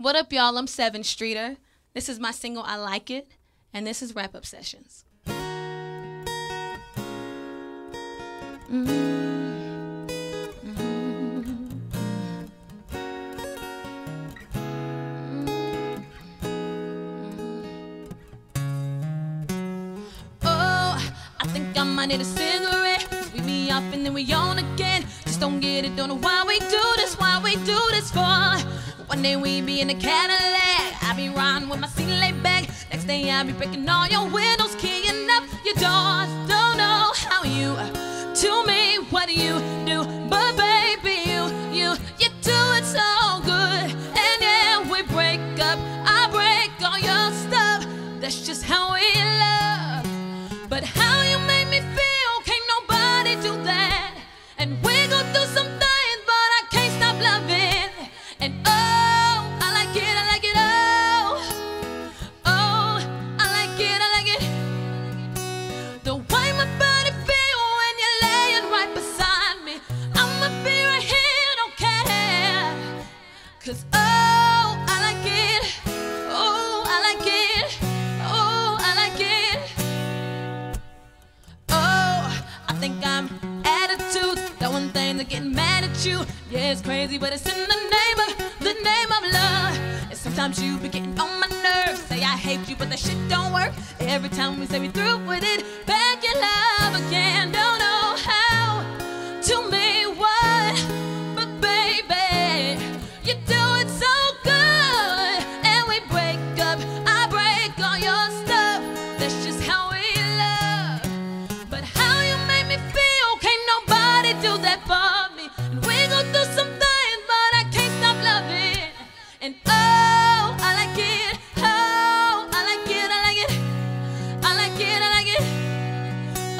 What up, y'all? I'm Sevyn Streeter. This is my single, I Like It, and this is Rap-Up Sessions. Oh, I think I might need a cigarette. Sweep me off and then we on again. Just don't get it, don't know why we do this, why we do this for. One day we be in a Cadillac, I be riding with my seat laid back. Next day I be breaking all your windows, keying up your doors. Don't know how you to me, what do you do? But baby, you, you, you do it so good. And yeah, we break up, I break all your stuff. That's just how we love. But how you make me feel, can't nobody do that. And we think I'm attitude. That one thing that getting mad at you. Yeah, it's crazy, but it's in the name of the name of love. And sometimes you be getting on my nerves. Say I hate you, but that shit don't work. Every time we say we through with it, back in love again. And oh, I like it. Oh, I like it. I like it. I like it. I like it.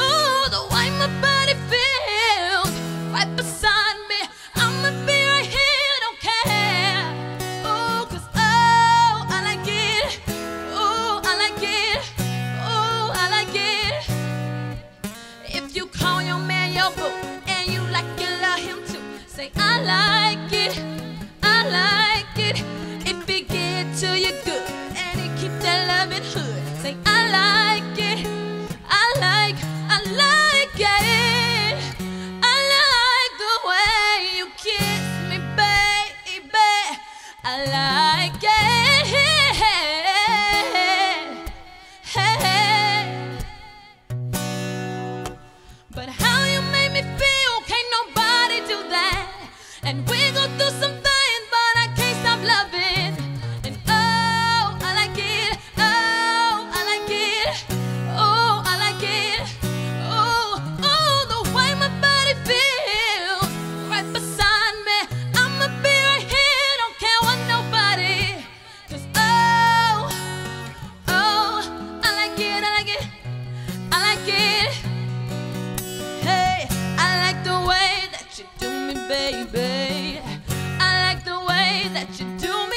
Ooh, the way my body feels right beside me. I'ma be right here, don't care. Ooh, 'cause oh, I like it. Ooh, I like it. Ooh, I like it. If you call your man your boo and you like you love him too, say I like it, I like it. Through some things, but I can't stop loving. And oh, I like it. Oh, I like it. Oh, I like it. Oh, oh, the way my body feels right beside me. I'ma be right here, don't care what oh, oh, I like it, I like it. I like it. Hey, I like the way that you do me, baby that you do